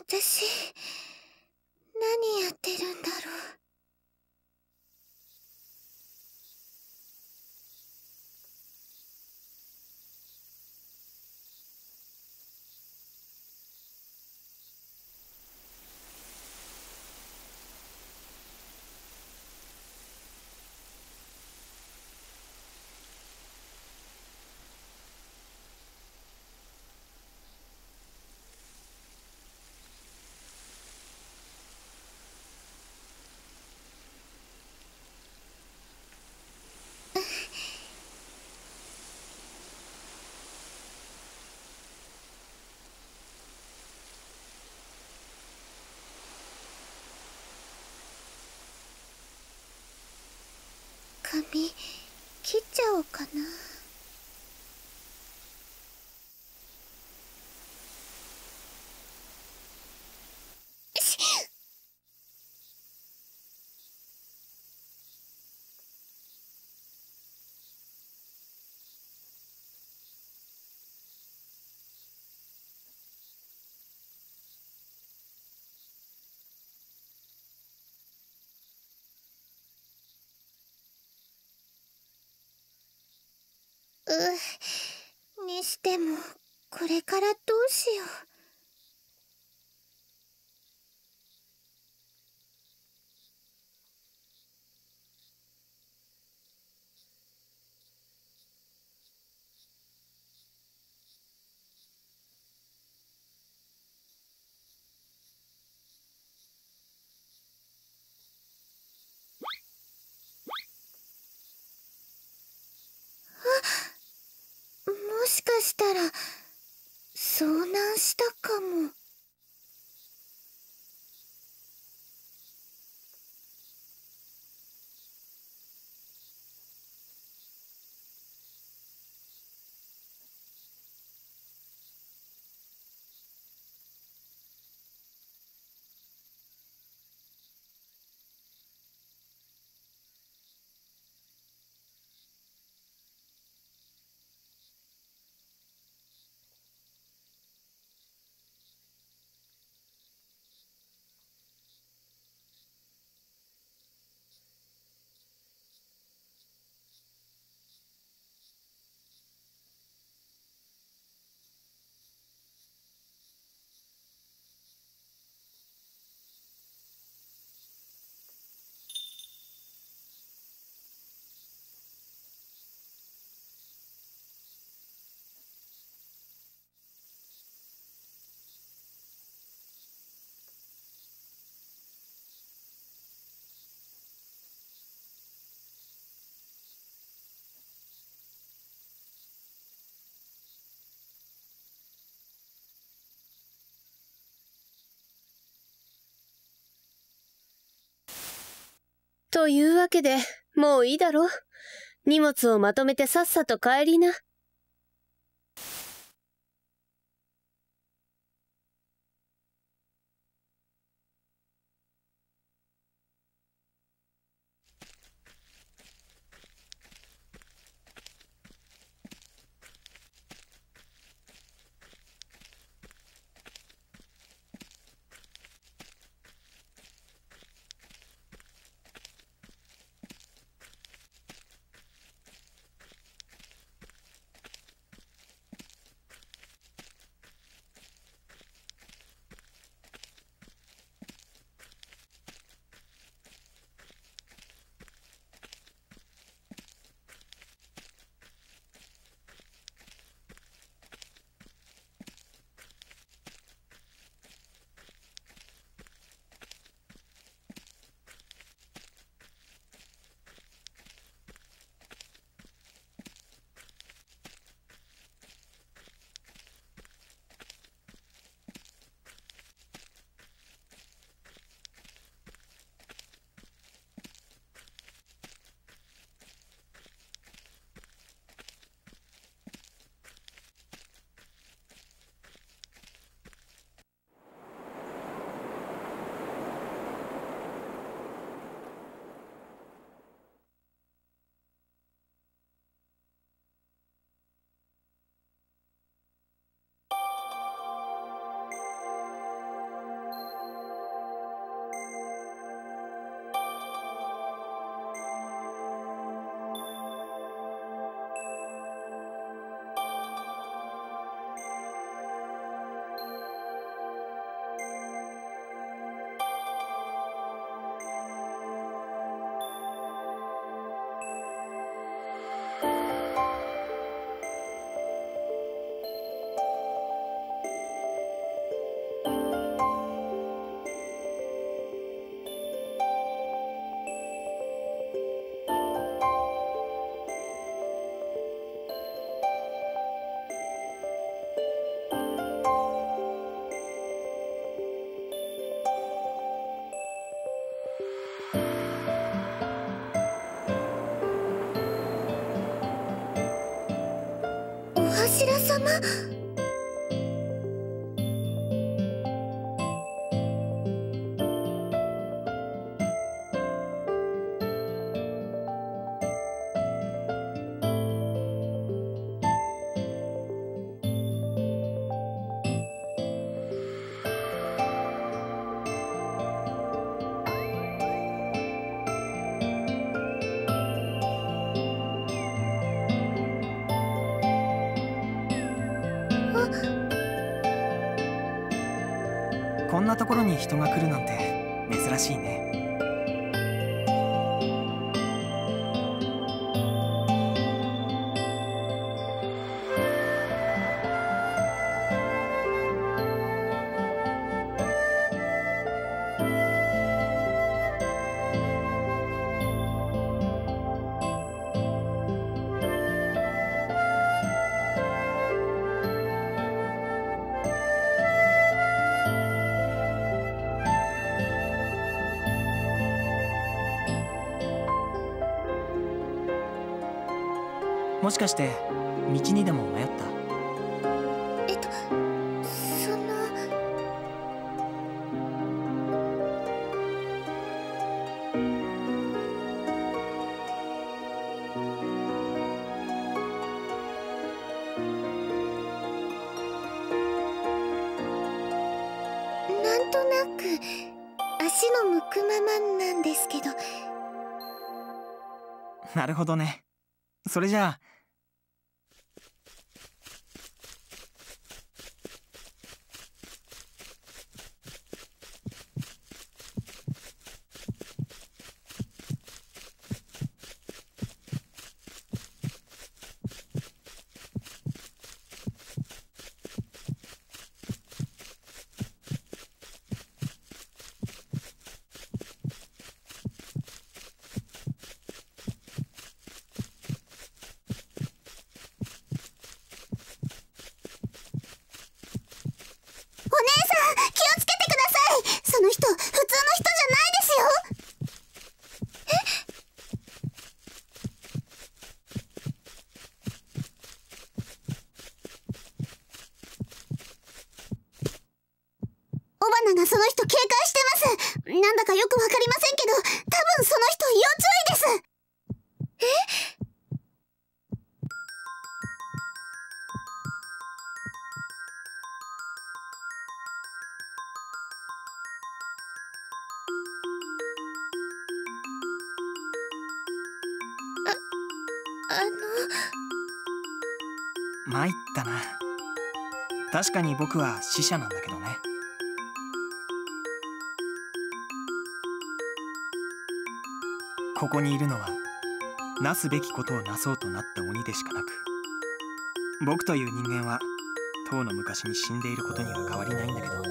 私何やってるんだろう。指切っちゃおうかなうにしてもこれからどうしようもしかしたら遭難したかも。というわけで、もういいだろ荷物をまとめてさっさと帰りな。様。んなところに人が来るなんて珍しいね。もしかして道にでも迷った？えっとそのなんとなく足の向くままなんですけど。なるほどねそれじゃあ参ったな。確かに僕は死者なんだけどね。ここにいるのはなすべきことをなそうとなった鬼でしかなく僕という人間はとうの昔に死んでいることには変わりないんだけど。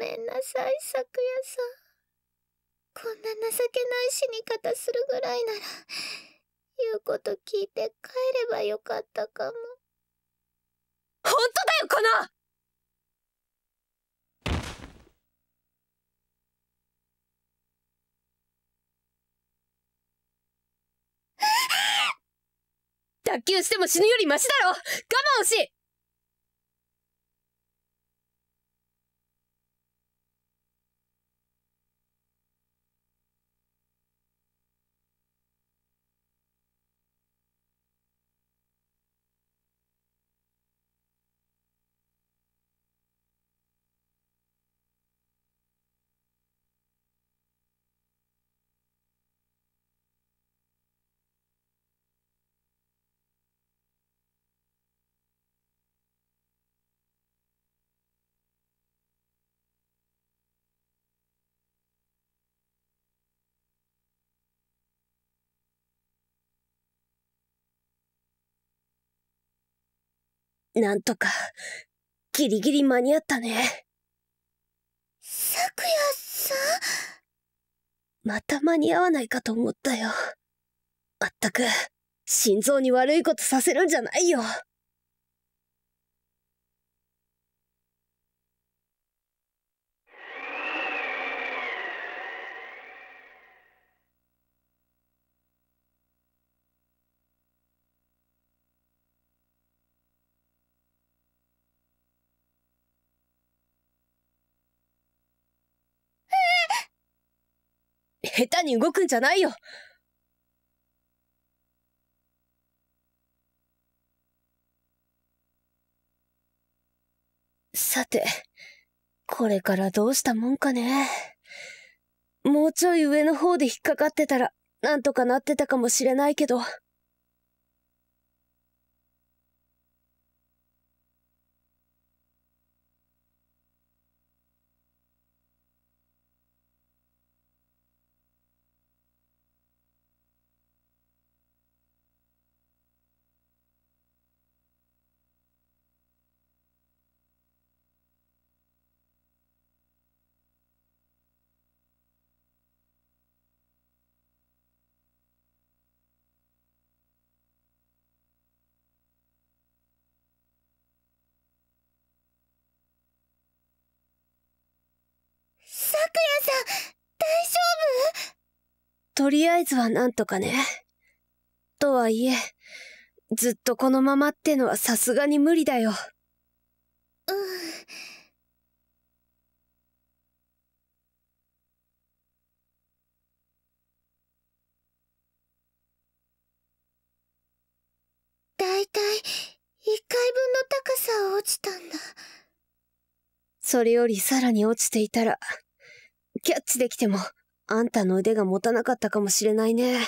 めんなさい咲夜さん。こんな情けない死に方するぐらいなら言うこと聞いて帰ればよかったかも。本当だよこの！脱臼しても死ぬよりマシだろ我慢をし！なんとか、ギリギリ間に合ったね。咲夜さん？また間に合わないかと思ったよ。まったく、心臓に悪いことさせるんじゃないよ。下手に動くんじゃないよさて、これからどうしたもんかね。もうちょい上の方で引っかかってたら、なんとかなってたかもしれないけど。さん、大丈夫とりあえずはなんとかね。とはいえ、ずっとこのままってのはさすがに無理だよ。うん。だいたい一回分の高さは落ちたんだ。それよりさらに落ちていたら、キャッチできても、あんたの腕が持たなかったかもしれないね。